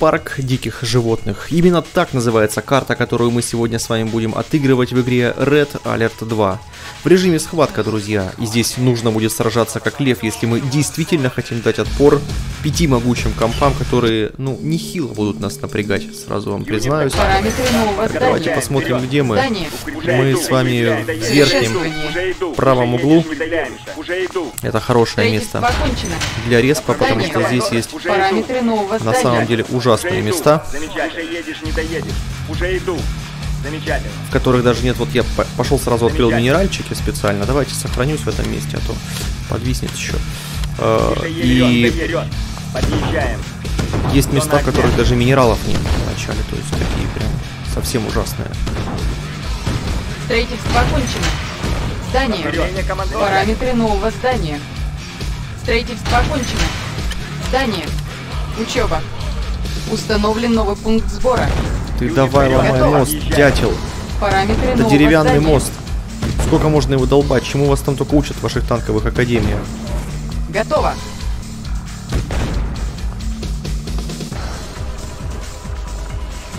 Парк диких животных. Именно так называется карта, которую мы сегодня с вами будем отыгрывать в игре Red Alert 2. В режиме схватка, друзья. И здесь нужно будет сражаться как лев, если мы действительно хотим дать отпор пяти могучим компам, которые, ну, нехило будут нас напрягать, сразу вам признаюсь. Давайте посмотрим, где мы. Мы с вами в верхнем правом углу. Это хорошее место для респа, потому что здесь есть на самом деле ужасные места. Уже иду. Замечательно. В которых даже нет, вот я пошел сразу открыл минеральчики специально. Давайте сохранюсь в этом месте, а то подвиснет еще. Э, и есть места, в которых даже минералов нет в начале, то есть такие прям совсем ужасные. Строительство окончено. Здание. Параметры нового здания. Строительство окончено. Здание. Учеба. Установлен новый пункт сбора. Ты давай ломай Готово. мост, дятел. Параметры Это деревянный здания. мост. Сколько можно его долбать? Чему вас там только учат в ваших танковых академиях? Готово.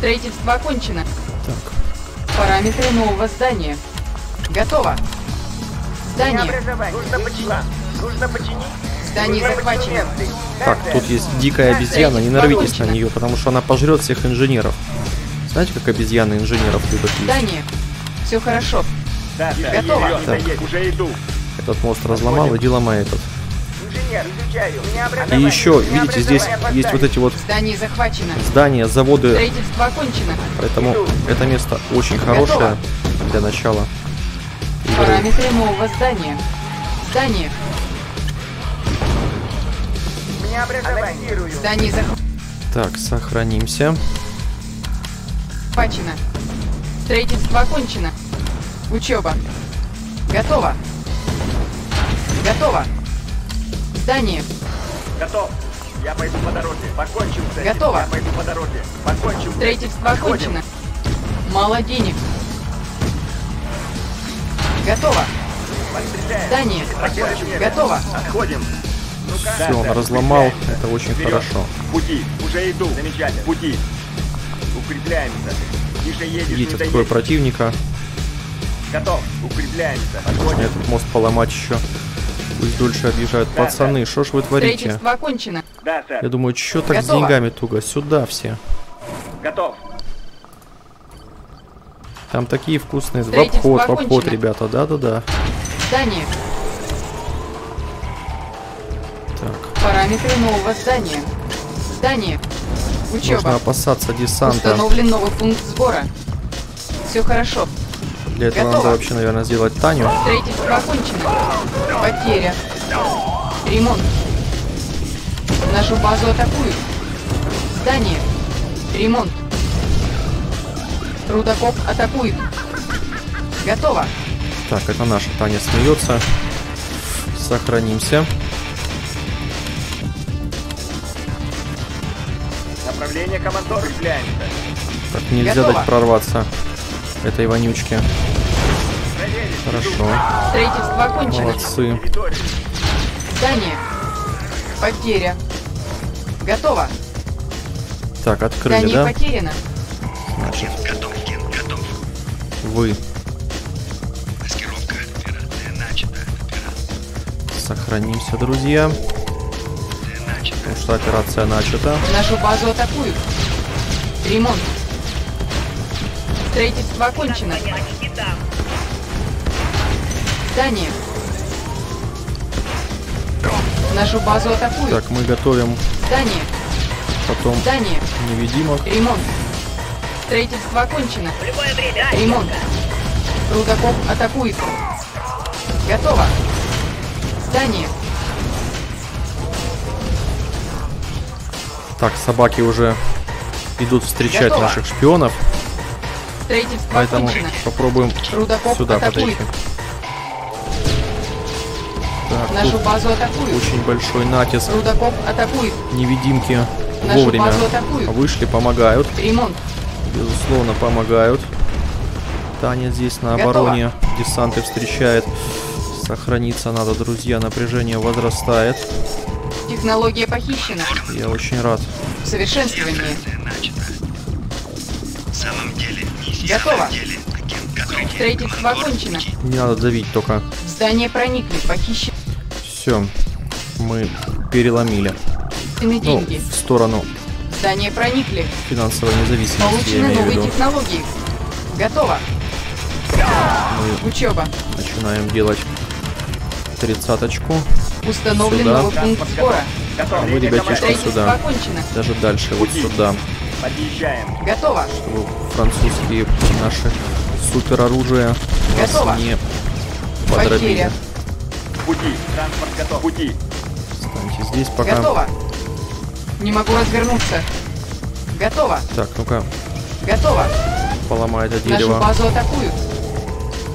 Строительство окончено. Так. Параметры нового здания. Готово. Здание. Нужно починить. Нужно починить. Здание захвачено. Так, тут есть дикая обезьяна, не нарвитесь на нее, потому что она пожрет всех инженеров. Знаете, как обезьяны инженеров любят есть? Здание. Все хорошо. Да, да, Готово. Так. Уже иду. Этот мост разломал, иди ломай этот. И еще, видите, здесь есть вот эти вот Здание захвачено. здания, заводы. Строительство окончено. Поэтому это место очень хорошее для начала. Параметры нового здания. Здание Здание захвачено. Так, сохранимся. Захвачено. Строительство окончено. Учеба. Готово. Готово. Здание. Готов. Я пойду по дороге. Покончим с этим. Готово. Я пойду по дороге. Покончим Строительство окончено. Мало денег. Готово. Здание. Готово. Отходим. Все, он разломал, это очень хорошо. Пути, уже иду, замечательно, пути. Укрепляемся. Тише едешь, Видите, такое противника. Готов, укрепляемся. Можно этот мост поломать еще. Пусть дольше отъезжают. Да, Пацаны, что ж вы творите? окончено. Да, сэр. Я думаю, что так Готово. с деньгами туго? Сюда все. Готов. Там такие вкусные. В обход, в обход, ребята. Да-да-да. Здание. Параметры нового здания. Здание. Учеба. Нужно опасаться десанта. Установлен новый пункт сбора. Все хорошо. Для этого Готово. надо вообще, наверное, сделать Таню. Строительство окончено. Потеря. Ремонт. Нашу базу атакуют. Здание. Ремонт. Рудокоп атакует. Готово. Так, это наша Таня смеется. Сохранимся. Направление командор является. Так, нельзя Готово. дать прорваться этой вонючке. Хорошо. Строительство окончено. Молодцы. Здание. Потеря. Готово. Так, открыли, Здание да? потеряно. Значит. Вы. Сохранимся, друзья потому что операция начата. Нашу базу атакуют. Ремонт. Строительство окончено. Здание. Нашу базу атакуют. Так, мы готовим. Здание. Потом. Здание. Невидимок. Ремонт. Строительство окончено. Ремонт. Рудокоп атакует. Готово. Здание. Так, собаки уже идут встречать Готово. наших шпионов. Поэтому окончено. попробуем Рудокоп сюда атакует. подойти. Так, Нашу базу атакуют. Очень большой натиск. Рудокоп атакует. Невидимки Нашу вовремя вышли, помогают. Ремонт. Безусловно, помогают. Станет здесь на Готово. обороне. Десанты встречает. Сохраниться надо, друзья. Напряжение возрастает. Технология похищена. Я очень рад. Совершенствование. В самом деле, Готово. Строительство окончено. Не надо давить только. В здание проникли. Похищены Все. Мы переломили. Ну, деньги. в сторону В здание проникли. финансовой независимости, я Получены новые виду. технологии. Готово. Мы Учеба. начинаем делать тридцаточку. Установлен Сюда. новый пункт сбора. А вы, ребятишки, Строительство сюда. Даже дальше, вот сюда. Подъезжаем. Готово. Чтобы французские наши Готово. не подробили. Пути. Транспорт готов. Пути. Станьте здесь пока. Готово. Не могу развернуться. Готово. Так, ну-ка, Готово. поломай это Нашу дерево. базу атакуют.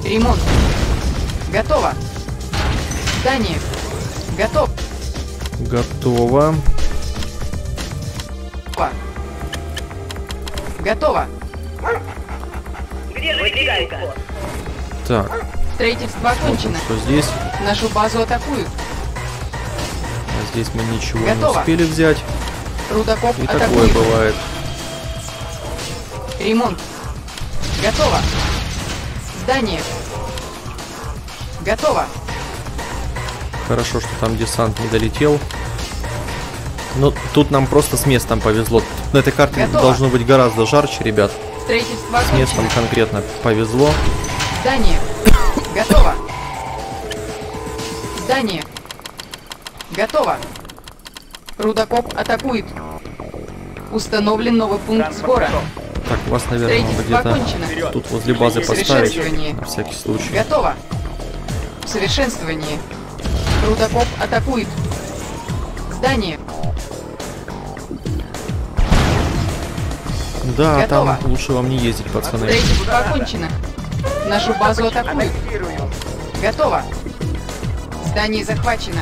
Ремонт. Готово. Здание. Готов. Готово. Готово. Готово. Так, Строительство окончено. что здесь? Нашу базу атакуют. А здесь мы ничего Готово. не успели взять. Рудокоп И такое атакует. бывает. Ремонт. Готово. Здание. Готово. Хорошо, что там десант не долетел. Но тут нам просто с местом повезло. На этой карте Готово. должно быть гораздо жарче, ребят. Строительство С местом конкретно повезло. Здание. Готово. Здание. Готово. Рудокоп атакует. Установлен новый пункт сбора. Так, вас, наверное, надо где-то тут возле базы поставить. Совершенствование. На всякий случай. Готово. Совершенствование. Рудокоп атакует. Здание. Да, Готово. там лучше вам не ездить, пацаны. Строительство окончено. Нашу базу атакуют. Готово. Здание захвачено.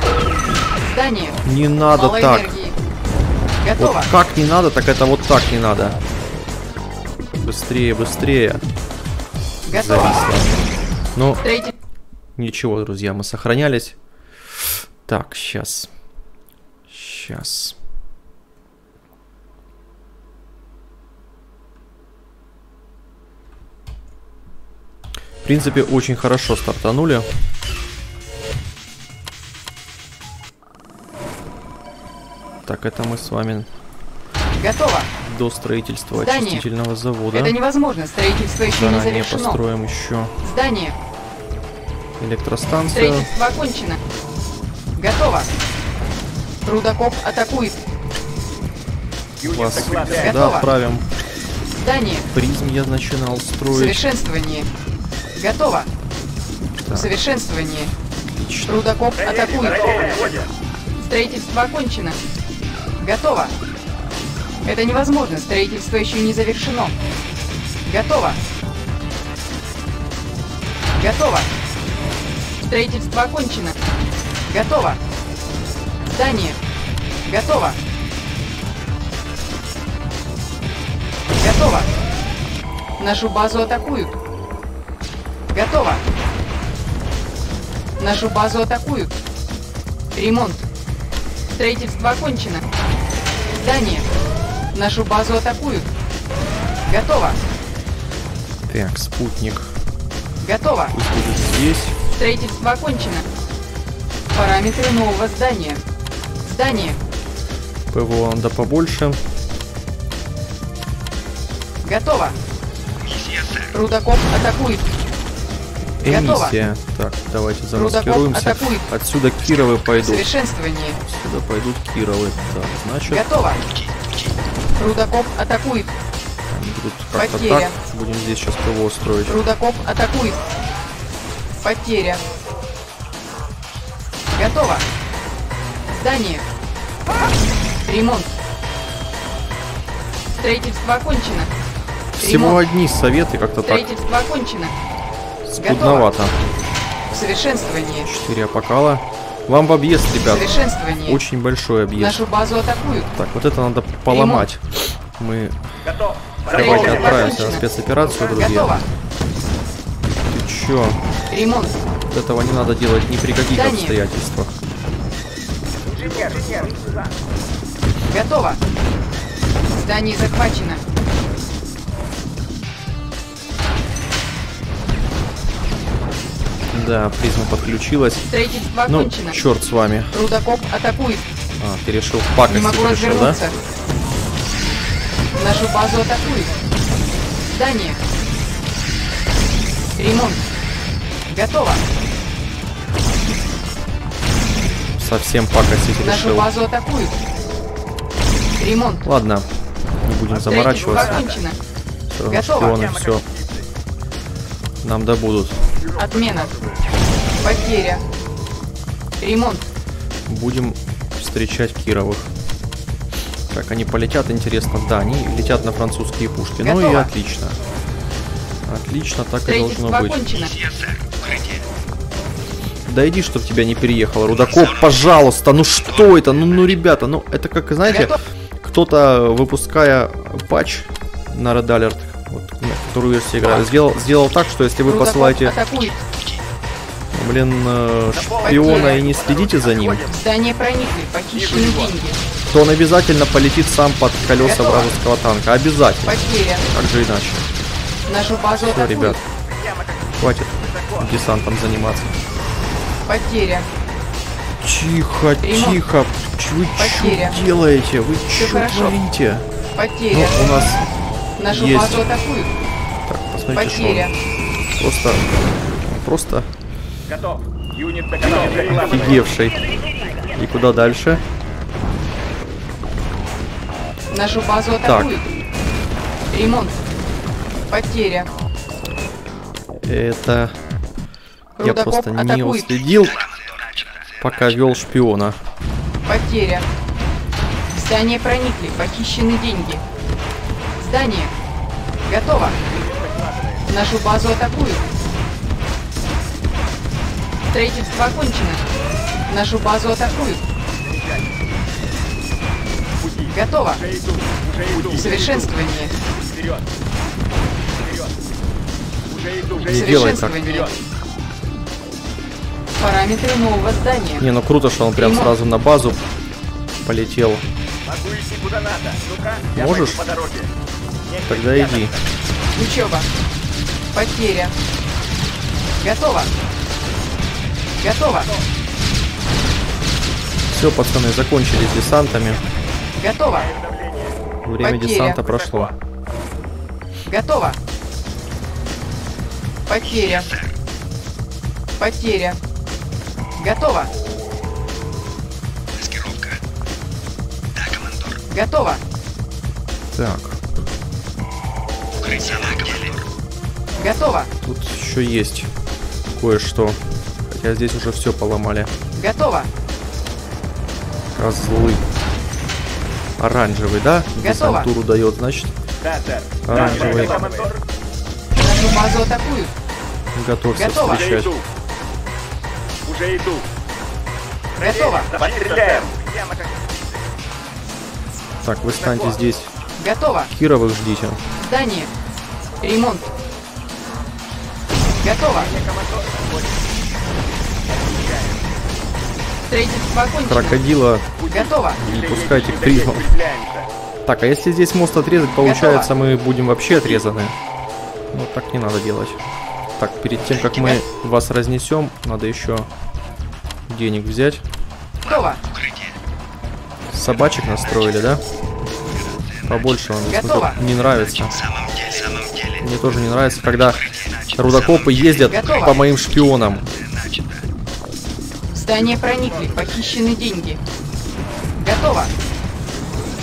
Здание. Не надо Мало так. энергии. Вот Готово. как не надо, так это вот так не надо. Быстрее, быстрее. Готово. Зависло. Ну, Строитель... ничего, друзья, мы сохранялись. Так, сейчас. Сейчас. В принципе, очень хорошо стартанули. Так, это мы с вами Готово. до строительства Здание. очистительного завода. Это невозможно. Строительство еще не Заранее завершено. построим еще Здание. электростанцию. Строительство окончено. Готово. Рудокоп атакует. Вас сюда Готово. отправим. Здание. Призм я начинал строить. Совершенствование. Готово. Так, Совершенствование. отлично. Рудокоп атакует. Строительство окончено. Готово. Это невозможно. Строительство еще не завершено. Готово. Готово. Строительство окончено. Готово. Здание. Готово. Готово. Нашу базу атакуют. Готово. Нашу базу атакуют. Ремонт. Строительство окончено. Здание. Нашу базу атакуют. Готово. Так, спутник Готово. пусть будет здесь. Строительство окончено. Параметры нового здания. Здание. ПВО надо побольше. Готово. Рудокоп атакует. Эмиссия. Так, давайте Рудокоп замаскируемся. атакует. Отсюда Кировы пойдут. Совершенствование. Сюда пойдут Кировы. Так, значит, Готово. Рудокоп атакует. они будут как-то Потеря. так. Будем здесь сейчас ПВО строить. Рудокоп атакует. Потеря. Готово. Здание. Ремонт. Строительство окончено. Всего Ремонт. одни советы как-то так Строительство окончено. Скудновато. Совершенствование. Четыре апокала. Вам в объезд, ребят. Совершенствование. Очень большой объезд. Нашу базу атакуют. Так, вот это надо поломать. Мы Готов. давайте отправимся на спецоперацию, друзья. Готово. чё? Ремонт. Этого не надо делать ни при каких Здание. обстоятельствах. Готово. Здание захвачено. Да, призма подключилась. Строительство Ну, окончено. черт с вами. Рудокоп атакует. А, ты решил Не пакостить, могу решил, да? развернуться. Нашу базу атакуют. Здание. Ремонт. Готово. Совсем пакостить Нашу решил. базу атакуют. Ремонт. Ладно, не будем Строительство заморачиваться. окончено. Все равно Готово. шпионы все нам добудут. Отмена. Потеря. Ремонт. Будем встречать Кировых. Как они полетят, интересно. Да, они летят на французские пушки. Ну и Готово. отлично. Отлично, так и должно Строительство быть. Да иди, чтоб тебя не переехало. Рудаков, пожалуйста, ну что это? Ну, ну, ребята, ну это как, знаете, кто-то, выпуская патч на Red Alert, вот, на которую версию играю, сделал, сделал так, что если вы Рудокоп посылаете, атакует. Блин, э, шпиона и не следите за ним, В здание проникли. Похищены деньги. то он обязательно полетит сам под колеса Готово. вражеского танка. Обязательно. Как же иначе? Нашу базу Все, ребят, хватит десантом заниматься. Потеря. Тихо, Ремонт. тихо. Вы Потеря. что делаете? Вы что творите? Потеря. Ну, у нас Нашу есть. базу атакуют. Так, посмотрите, что Потеря. он просто, просто Готов. Юнит офигевший. И куда дальше? Нашу базу атакуют. Ремонт. Потеря. Это я Рудокоп просто не атакует. уследил, пока вел шпиона. Потеря. В здание проникли. Похищены деньги. Здание. Готово. Нашу базу атакуют. Строительство окончено. Нашу базу атакуют. Готово. Уже иду. Уже иду. Совершенствование. Вперед. Вперед. Уже иду. Уже Не иду. делай так. Совершенствование. Параметры нового здания. Не, ну круто, что он прям Ремонт. сразу на базу полетел. Могу идти куда надо. Я Можешь? по дороге. Нет, Тогда иди. Учеба. Потеря. Готово. Готово. Все, пацаны, закончили с десантами. Готово. Время Потеря. десанта прошло. Готово. Потеря. Потеря. Готово. Маскировка. Да, командор. Готово. Так, Укрытие на. Готово. тут еще есть кое-что. Хотя здесь уже все поломали. Готово. Козлы. Оранжевый, да? Готово. Десантуру дает, значит, Да, сэр. Оранжевый. Да, атакуют. готовься Готово. Уже встречать. иду. Уже иду. Готово. Как Так, вы станьте здесь. Готово. Кировых ждите. Здание. Ремонт. Готово. Крокодила Готово. не пускайте к призмам. Так, а если здесь мост отрезать, получается, мы будем вообще отрезаны. Ну, так не надо делать. Так, перед тем, как мы вас разнесем, надо еще денег взять. Готово. Собачек настроили, да? Побольше вам я Готово. не нравится. Мне тоже не нравится, когда рудокопы ездят Готово. по моим шпионам. Здание проникли. Похищены деньги. Готово.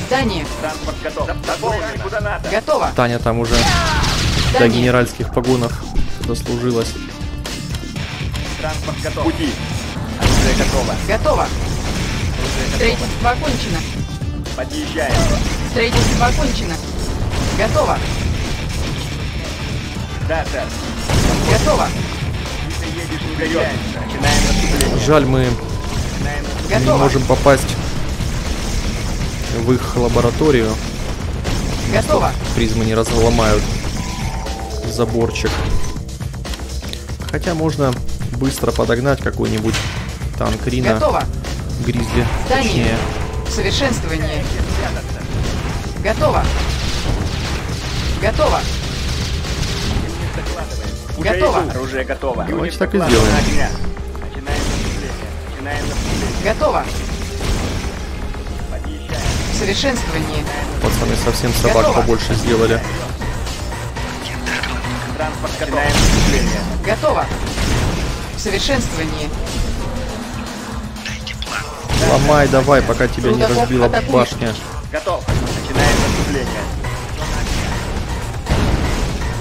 Здание. Транспорт готов. Заполнен куда надо. Готово. Таня там уже до Здание. генеральских погонов дослужилась. Транспорт готов. Пути. Оружие готово. Готово. Строительство окончено. Подъезжаем. Строительство окончено. Готово. Да, сэр. Готово. Ты едешь вперед. Начинаем наступление. Жаль, мы не можем попасть в их лабораторию. Готово. Призмы не разломают заборчик. Хотя можно быстро подогнать какой-нибудь танк Рина, Готово. Гризли, Здание. точнее. Совершенствование. Готово. Готово. Уже Готово. иду. Оружие готово. Давайте так и сделаем. огня. Начинаем наступление. Начинаем наступление. Готово. Подъезжаем. Совершенствование. Пацаны совсем собак Готово. побольше сделали. Транспорт начинаем наступление. Готово. Совершенствование. Ломай давай, пока тебя не разбила атакует. башня. Готов. Начинаем наступление.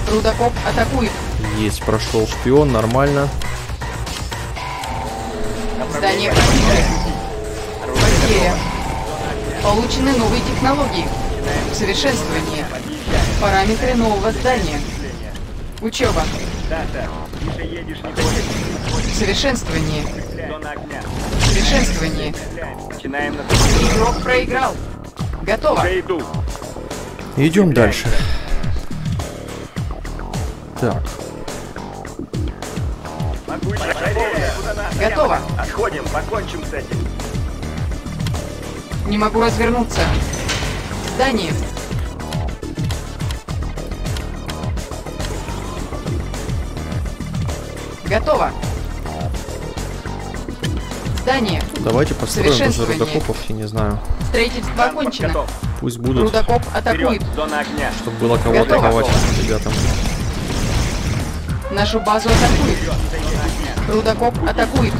Рудокоп атакует. Есть, прошел шпион, нормально. Здание. Потеря. Получены новые технологии. Совершенствование. Параметры нового здания. Учеба. Совершенствование. Совершенствование. Начинаем. Игрок проиграл. Готово. Идем дальше. Так, Готово. Отходим, покончим с этим. Не могу развернуться. Здание. Готово. Здание. давайте построим уже Совершенствование. рудокопов, я не знаю. Строительство окончено. готов. Пусть будут, Рудокоп атакует. Вперед. Зона огня. чтобы было кого Готово. атаковать ребятам. Нашу базу атакует. Рудокоп атакует.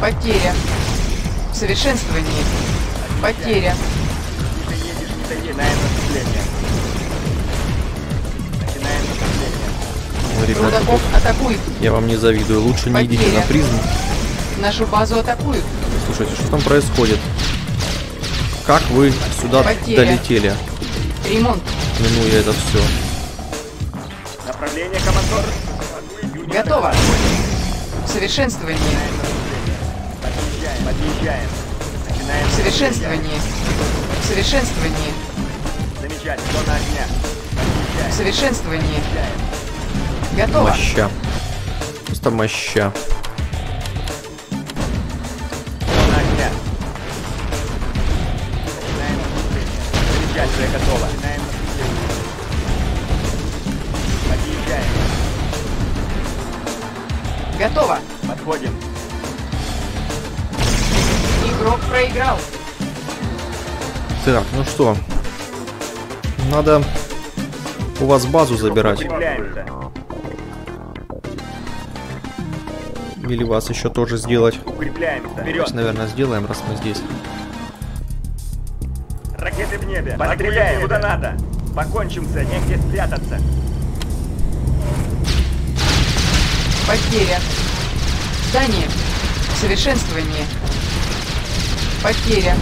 Потеря. Совершенствование. Потеря. Начинаем наступление. Начинаем наступление. Ребята, Рудокоп атакует. я вам не завидую. Лучше не идите на призм. Нашу базу атакуют. Слушайте, что там происходит? Как вы сюда Потеря. долетели, Ремонт. минуя это все? Направление, командор. Готово. Совершенствование. Подъезжаем. Подъезжаем. Начинаем. Совершенствование. Совершенствование. Замечательно. Зона огня. Совершенствование. Готово. Моща. Просто моща. Зона огня. Начинаем. Замечательно. Готово. Готово. Подходим. Игрок проиграл. Так, ну что? Надо у вас базу забирать. Укрепляемся. Или вас еще тоже сделать. Укрепляемся. Вперед. Давайте, наверное, сделаем, раз мы здесь. Ракеты в небе. Подстреляем куда надо. Покончим с этим. Негде спрятаться. Потеря. Здание. Совершенствование. Потеря.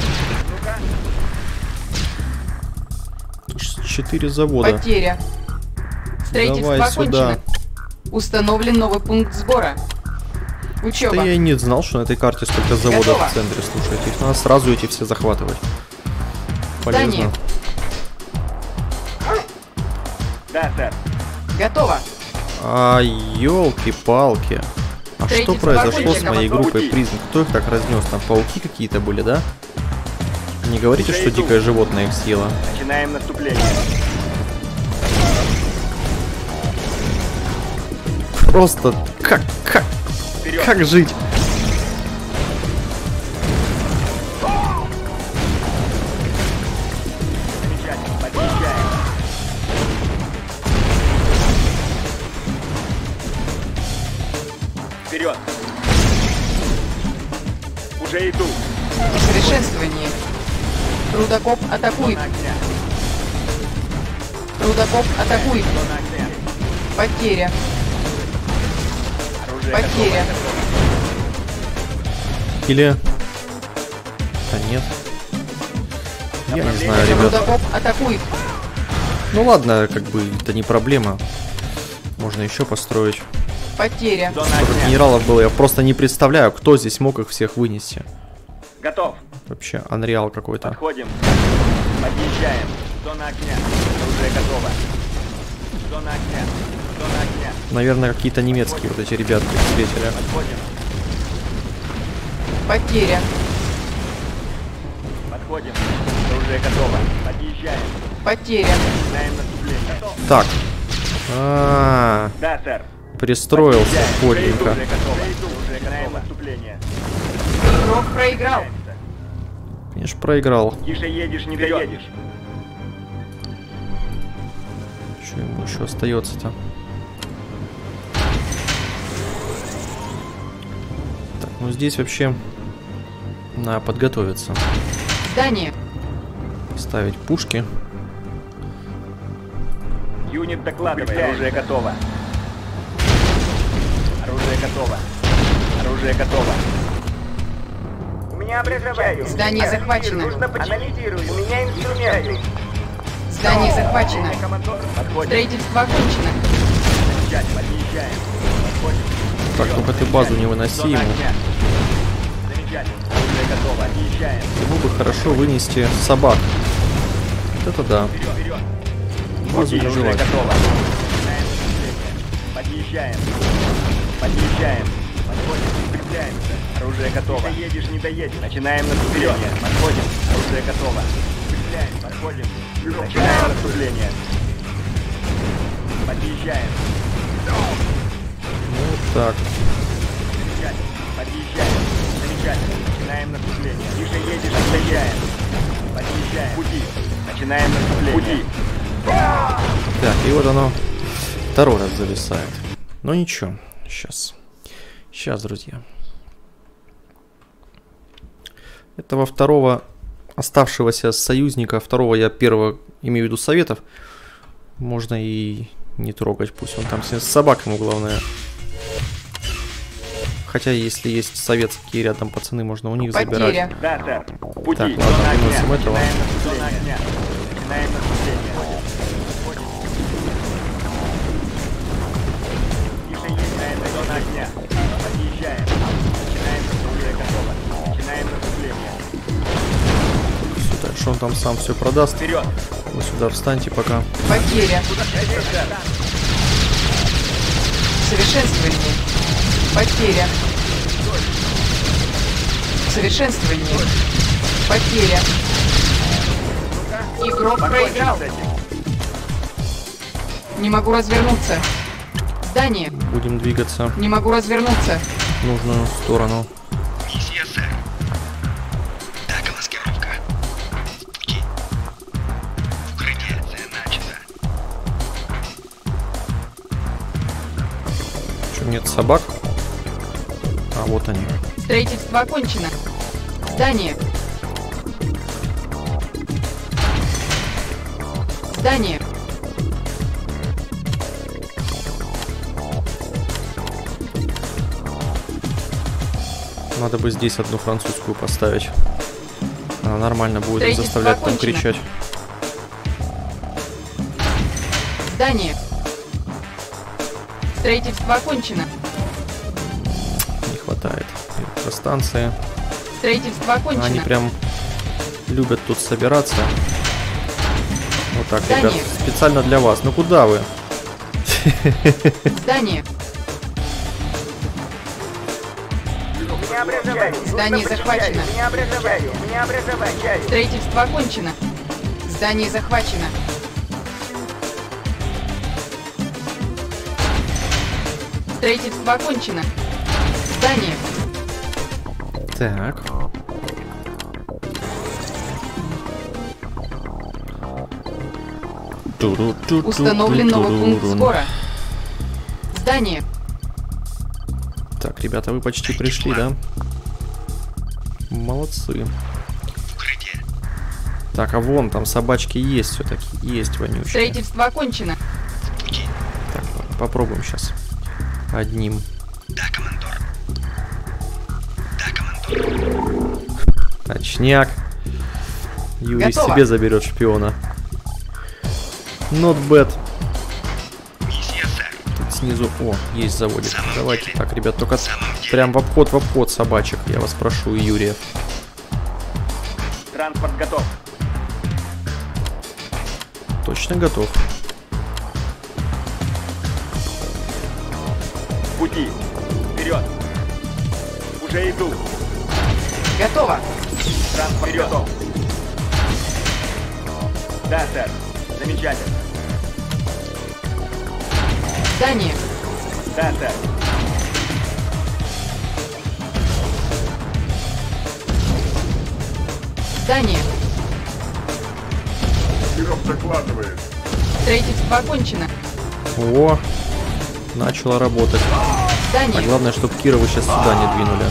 Четыре завода. Потеря. Строительство Давай окончено. сюда. Установлен новый пункт сбора. Да Учеба. я и не знал, что на этой карте столько заводов Готово. в центре. Слушайте, их надо сразу эти все захватывать. Полезно. Здание. Да, сэр. Готово. А, елки-палки. А что Строительство произошло с моей группой Пауки. призм? Кто их так разнес? Там пауки какие-то были, да? Не говорите, Уже что иду. дикое животное их съело. Начинаем наступление. Просто как, как, Вперед. как жить? Рудокоп атакует. Рудокоп атакует. Потеря. Потеря. Или... Да нет. Я не знаю, ребят. Рудокоп атакует. Ну ладно, как бы это не проблема. Можно еще построить. Потеря. Сколько генералов было, я просто не представляю, кто здесь мог их всех вынести. Готов. Вообще, анреал какой-то. Подходим. Подъезжаем. Зона огня. Оружие готово. Зона огня. Зона огня. Наверное, какие-то немецкие вот эти ребятки встретили. Подходим. Потеря. Подходим. Оружие готово. Подъезжаем. Потеря. Начинаем наступление. Готов. Так. А, Да, сэр. пристроился наступление. Игрок проиграл. Конечно, проиграл. Тише едешь, не доедешь. Что ему еще остается-то? Так, ну здесь вообще надо подготовиться. Здание. Ставить пушки. Юнит докладывает. Оружие готово. Оружие готово. Оружие готово. Образование. Здание захвачено. Анализирую. У меня инструменты. Здание захвачено. Подходим. Строительство окончено. Подъезжать, подъезжаем. Подходим. Так, только ты базу не выноси ему. Ему бы хорошо вынести собак. Вот это да. Вперед, вперед. Базу не желать. Подъезжаем. Подъезжаем. Подходим. Укрепляемся. Оружие готово. Тише едешь, не доедешь. Начинаем наступление. Подходим. Оружие готово. Укрепляем. Подходим. Начинаем наступление. Подъезжаем. Вот так. Замечательно. Подъезжаем. Замечательно. Начинаем наступление. Тише едешь, не доедешь. Подъезжаем. Пути. Начинаем наступление. Пути. Так, и вот оно второй раз зависает. Но ничего, сейчас. Сейчас, друзья. Этого второго оставшегося союзника, второго я первого имею в виду советов, можно и не трогать, пусть он там с собаками главное. Хотя, если есть советские рядом пацаны, можно у них забирать. Да, сэр. Пути. Так, ладно, выносим этого. Он там сам все продаст. Вперед. Вы сюда встаньте пока. Потеря. Совершенствование. Потеря. Совершенствование. Потеря. Игрок проиграл. Не могу развернуться. Здание. Будем двигаться Не могу развернуться. в нужную сторону. Нет собак? А, вот они. Строительство окончено. Здание. Здание. Надо бы здесь одну французскую поставить. Она нормально будет заставлять там кричать. Здание. Строительство окончено. Не хватает электростанции. Строительство Они окончено. прям любят тут собираться. Вот так, Да ребят, специально для вас. Ну куда вы? Здание. Здание захвачено. Строительство окончено. Здание захвачено. Строительство окончено. Здание. Так. Установлен новый пункт сбора. Здание. Так, ребята, вы почти пришли, да? Молодцы. Укрытие. Так, а вон там собачки есть все-таки. Есть вонючие. Строительство окончено. Так, ладно, попробуем сейчас. Одним. Да, командор. Да, командор. Точняк. Юрий Готово. себе заберет шпиона. Not bad. Миссия. Тут снизу... О, есть заводик. самом Давайте деле. так, ребят, только прям в обход, в обход собачек. Я вас прошу, Юрия. Транспорт готов. Точно готов. В пути. Вперед. Уже иду. Готово. Транспорт готов. Да, сэр. Замечательно. Здание. Да, сэр. Здание. Киров докладывает. Строительство окончено. О, начала работать. А главное, чтобы Кирова сейчас сюда не двинули.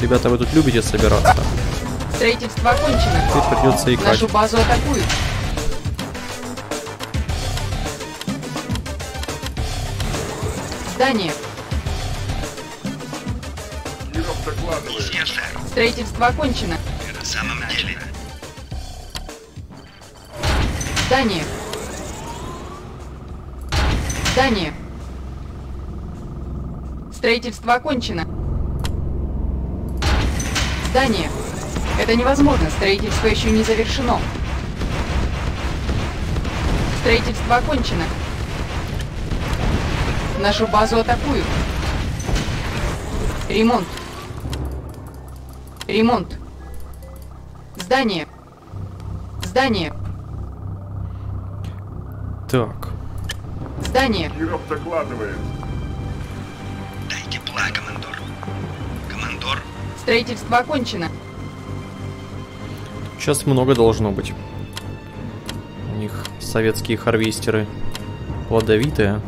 Ребята, вы тут любите собираться? Строительство окончено. Теперь придется икать. Нашу базу атакуют. Здание. Миссия, сэр. Строительство окончено. На самом деле. Здание. Здание. Строительство окончено. Здание. Это невозможно. Строительство еще не завершено. Строительство окончено. Нашу базу атакуют. Ремонт. Ремонт. Здание. Здание. Так, Здание. Киров докладывает. Дайте пла, командор. Командор, Строительство окончено. сейчас много должно быть. У них советские харвестеры плодовитые.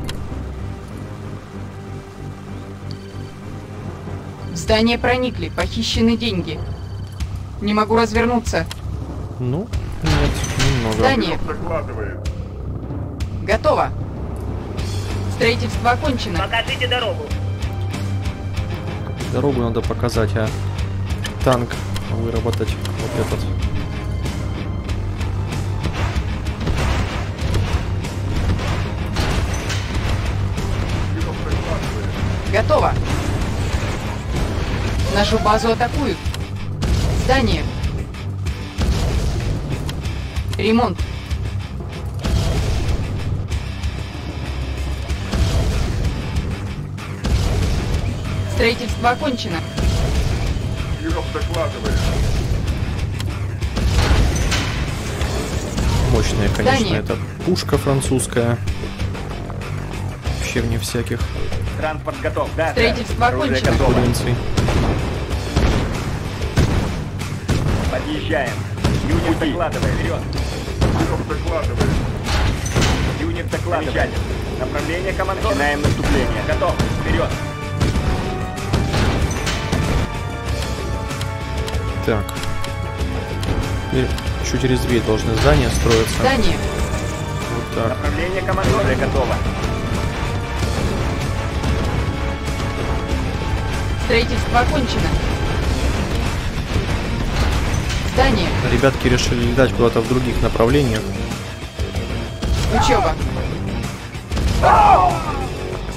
В здание проникли, похищены деньги. Не могу развернуться. Ну, нет, немного. Здание. Готово. Строительство окончено. Покажите дорогу. Дорогу надо показать, а танк выработать вот этот. Готово. Нашу базу атакуют. Здание. Ремонт. Строительство окончено. Киров докладывает. Мощная, конечно, Здание. это пушка французская. Вообще вне всяких Транспорт готов. Да. Строительство Оружие окончено. конкуренций. Подъезжаем. Юнит докладывает. Вперед. Киров докладывает. Юнит докладывает. Направление командора. Начинаем наступление. Готов. Вперед. Так. Теперь еще через дверь должны здания строиться. Здание. Вот так. Направление командора. Готово. Строительство окончено. Здание. Ребятки решили летать куда-то в других направлениях. Учеба.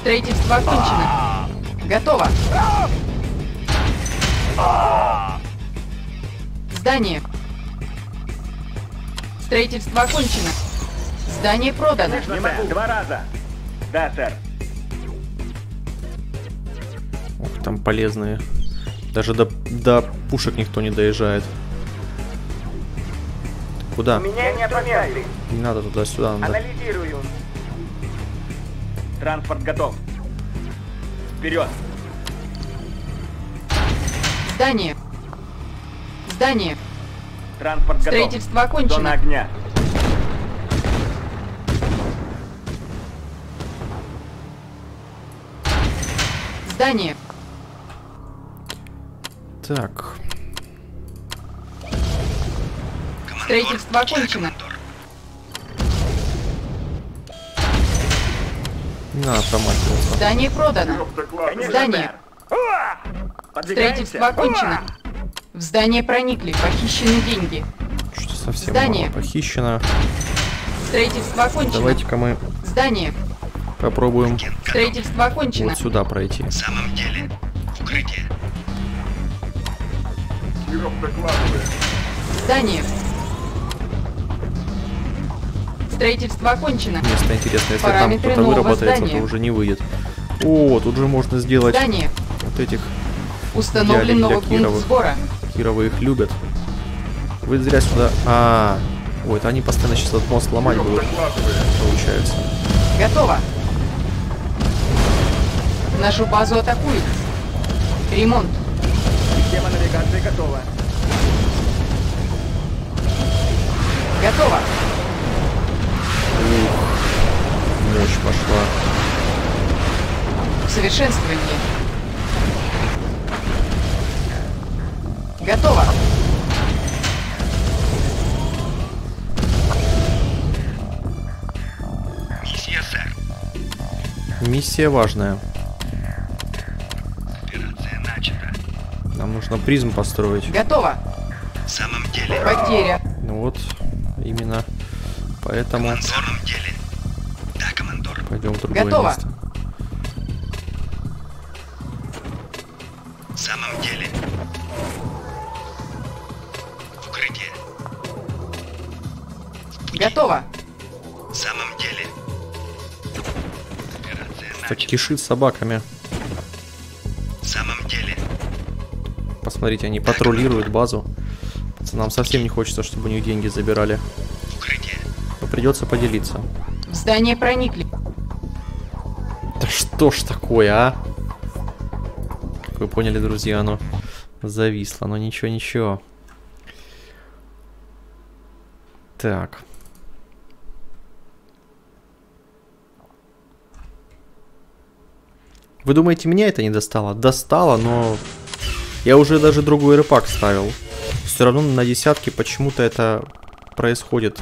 Строительство окончено. Готово. Здание. Строительство окончено. Здание продано. Не могу. Два раза. Да, сэр. Ох, там полезные. Даже до, до пушек никто не доезжает. Куда? меня инструменты. Не надо туда-сюда, надо. Анализирую. Транспорт готов. Вперед. Здание. Здание. Транспорт готов. Строительство Зона окончено. огня. Здание. Так. Строительство окончено. надо промахиваться. Здание продано. Здание. Подвигаемся. Строительство окончено. В здание проникли, похищены деньги. Что-то совсем Здание. мало похищено. Строительство окончено. Давайте-ка мы Здание. попробуем. Строительство окончено. вот сюда пройти. В самом деле. Укрытие. Здание. Строительство окончено. Место интересное, если там Параметры кто-то нового выработается, здания. то уже не выйдет. О, тут же можно сделать Здание. вот этих Установлен новый пункт Кирова. сбора. Кировы их любят. Вы зря сюда... А, ой, это они постоянно сейчас этот мост ломать будут, получается. Готово. Нашу базу атакуют. Ремонт. Система навигации готова. Готово. Мощь пошла. Совершенствование. Готово. Миссия, сэр. Миссия важная. Операция начата. Нам нужно призм построить. Готово. В самом деле. Потеря. Ну вот, именно поэтому В самом деле. Да, командор. пойдем в другое Готово. место. Готово. В самом деле. Операция Так кишит собаками. В самом деле. Посмотрите, они патрулируют базу. Нам совсем не хочется, чтобы у них деньги забирали. Укрытие. Но придется поделиться. В здание проникли. Да что ж такое, а? Как вы поняли, друзья, оно зависло, но ничего, ничего. Так. Вы думаете, меня это не достало? Достало, но я уже даже другой репак ставил. Все равно на десятке почему-то это происходит.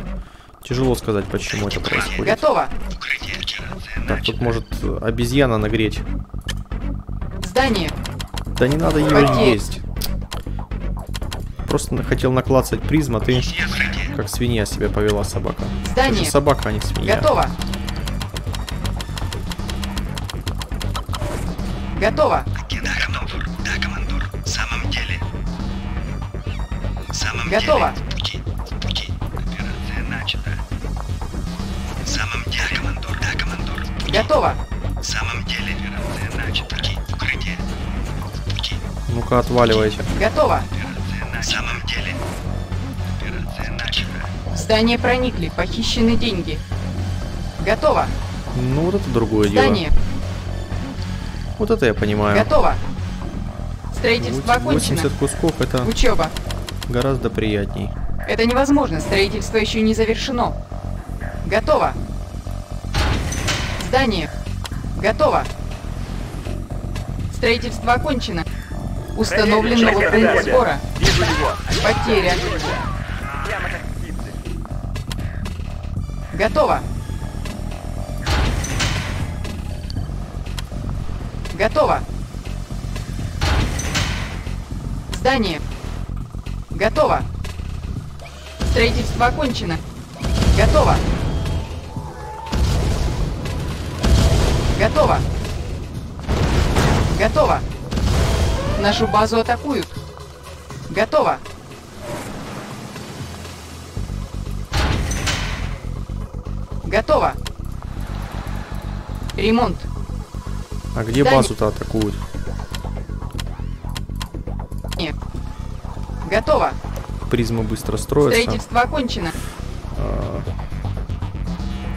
Тяжело сказать, почему это происходит. Готово. Так, тут может э, обезьяна нагреть. Здание. Да не надо ее Окей. есть. Просто хотел наклацать призма, ты как свинья себя повела собака. Ты же Здание. собака, а не свинья. Готово. Готово. Да, командор. Да, командор. В самом деле. В самом Готово. деле. В пути. В пути. Операция начата. В самом деле, командор. Да, командор. В пути. Готово. В самом деле. Операция начата. В пути. Укрытие. В пути. Ну-ка, отваливайте. Готово. Операция начата. В самом деле. Операция начата. В здание проникли. Похищены деньги. Готово. Ну, вот это другое дело. Вот это я понимаю. Готово. Строительство окончено. 80 кусков это Учеба. гораздо приятней. Это невозможно. Строительство еще не завершено. Готово. Здание. Готово. Строительство окончено. Установлен новый пункт да, сбора. Потеря. Готово. Готово. Здание. Готово. Строительство окончено. Готово. Готово. Готово. Нашу базу атакуют. Готово. Готово. Ремонт. А где Здание. базу-то атакуют? Нет. Готово. Призмы быстро строятся. Строительство окончено. А,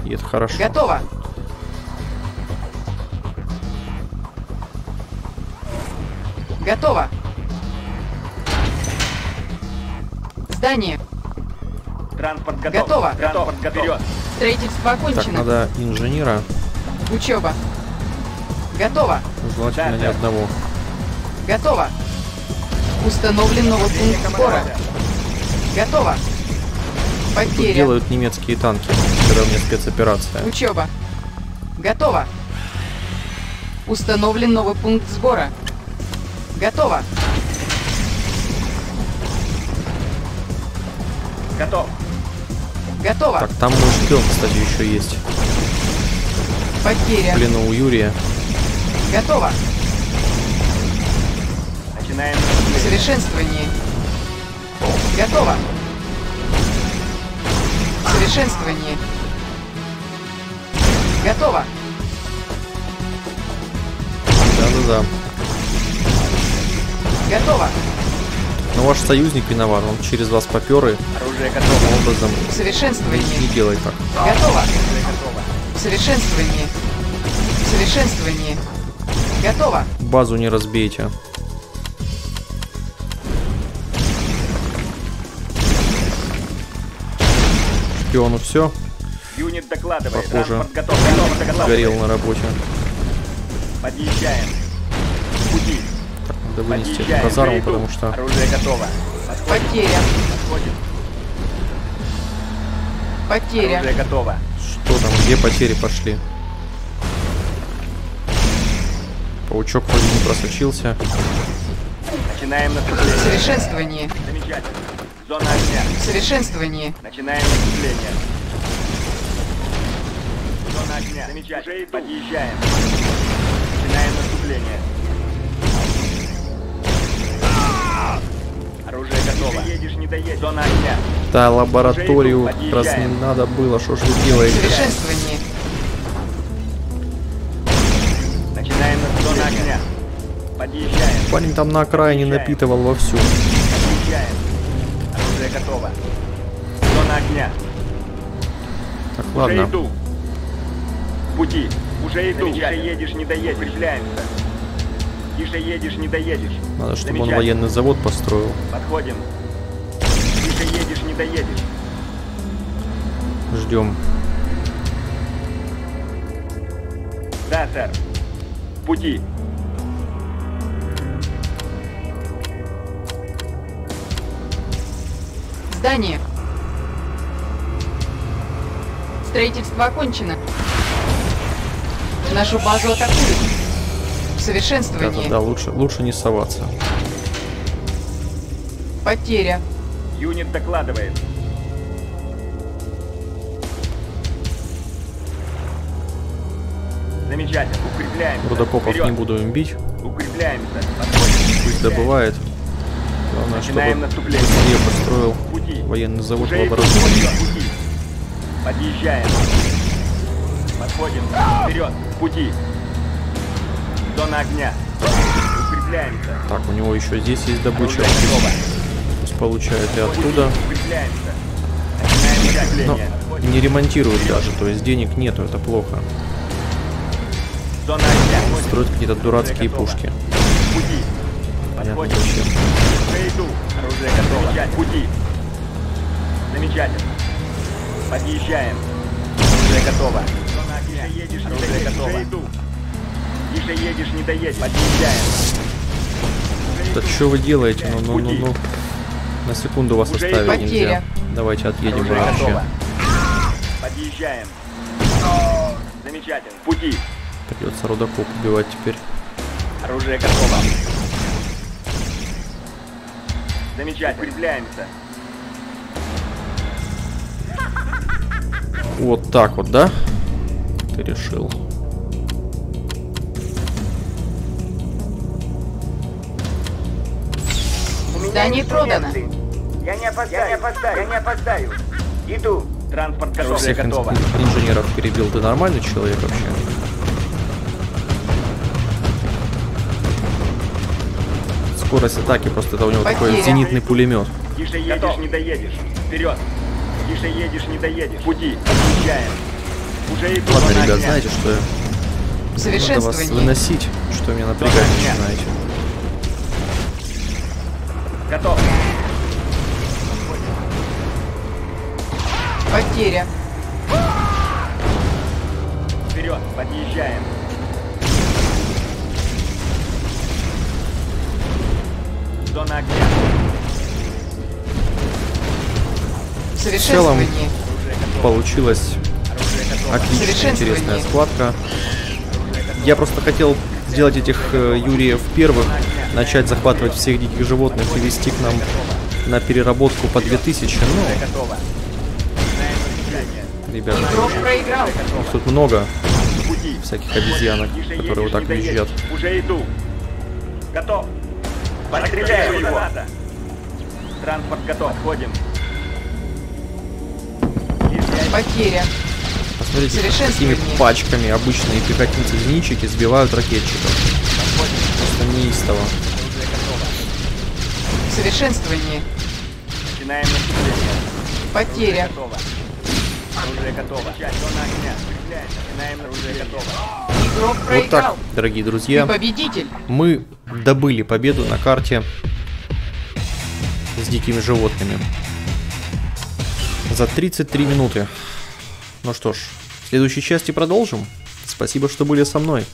И это хорошо. Готово. Готово. Здание. Транспорт готов. Готово. Транспорт готов. Вперед. Строительство Так, окончено. надо инженера. Учеба. Готово. Желательно Да, ни да. одного. Готово. Установлен новый пункт сбора. Готово. Тут Потеря. делают немецкие танки, когда у меня спецоперация. Учеба. Готово. Установлен новый пункт сбора. Готово. Готов. Готово. Так, там мой шпион, кстати, еще есть. Потеря. плену у Юрия. Готово. Начинаем. Совершенствование. Готово. Совершенствование. Готово. глаза. Готово. Но ваш союзник виноват, он через вас попер и Оружие готово. образом не Совершенствование. делай так. Готово. Совершенствование. Совершенствование. Готово. Базу не разбейте. Шпиону все, Юнит докладывает. Похоже. Готов. Готов. Докладывает. горел на работе. Подъезжаем. Пути. Надо вынести эту казарму, потому что Оружие готово. Потеря. Потеря. Оружие готово. что там, где потери пошли. Паучок вроде не просочился. Начинаем наступление. Совершенствование. Замечательно. Зона огня. Совершенствование. Начинаем наступление. Зона огня. Замечательно. Подъезжаем. Начинаем наступление. Оружие готово. Едешь, не доедешь. Зона огня. Да, лабораторию как раз не надо было, что ж вы делаете? Совершенствование. Парень там на окраине напитывал вовсю. Подъезжаем. Оружие готово. Зона огня. Так, Уже ладно. иду. В Пути. Уже иду. Тише едешь, не доедешь. Приземляемся. Тише едешь, не доедешь. Надо, чтобы он военный завод построил. Подходим. Тише едешь, не доедешь. Ждем. Да, сэр. Пути. Здание. Строительство окончено. Нашу базу атакуют. Да, да, Совершенствование. да, лучше, лучше не соваться. Потеря. Юнит докладывает. Замечательно. Укрепляемся. Рудокопов Вперед. не буду им бить. Укрепляемся. Пусть добывает. Главное, Начинаем наступление. быстрее построил Пути. военный завод Уже. В. Подъезжаем. Подходим. Вперед. Пути. Зона огня. Укрепляемся. Так, у него еще здесь есть добыча. Пусть получает и оттуда. Но. Подходим. не ремонтирует даже, то есть денег нету, это плохо. Строят какие-то дурацкие пушки. Понятно зачем. Оружие готово. В пути. Замечательно. Подъезжаем. Оружие готово. Зона огня. Едешь, не Оружие готово. Иду. Тише едешь, не доедешь. Подъезжаем. Да что вы делаете? Ну, ну, ну, ну. На секунду вас Уже оставить Потеря. нельзя. Давайте отъедем Оружие вообще. готово. Подъезжаем. Замечательно. Пути. Придется рудокоп убивать теперь. Оружие готово. Замечательно. Укрепляемся. Вот так вот, да? Ты решил. Здание продано. Я не опоздаю. Я не опоздаю. Я не опоздаю. Иду. Транспорт готов. Всех готово. инженеров перебил. Ты нормальный человек вообще? Скорость атаки просто это у него такой Потеря. зенитный пулемет. Тише едешь, не доедешь. Вперед. Тише едешь, не доедешь. Пути. Подъезжаем. Уже иду. Ладно, ребят, огня. знаете, что я надо вас выносить, что меня напрягать начинаете. Готов. Потеря. Вперед. Подъезжаем. Оружие готово. Получилась отличная, интересная схватка. Я просто хотел сделать этих э, Юриев первых, начать захватывать всех диких животных и вести к нам на переработку по 2000, Оружие но, размещение. ребята, их тут много В всяких обезьянок, которые вот так визжат. Уже иду. Готов. Подстреляю его. Транспорт готов. Отходим. Потеря. Посмотрите, какими пачками обычные пехотинцы-зенитчики сбивают ракетчиков. Просто неистово. Оружие готово. Совершенствование. Начинаем наступление. Потеря. Оружие готово. Вот так, дорогие Ты друзья, победитель. мы добыли победу на карте с дикими животными. За 33 минуты. Ну что ж, в следующей части продолжим. Спасибо, что были со мной.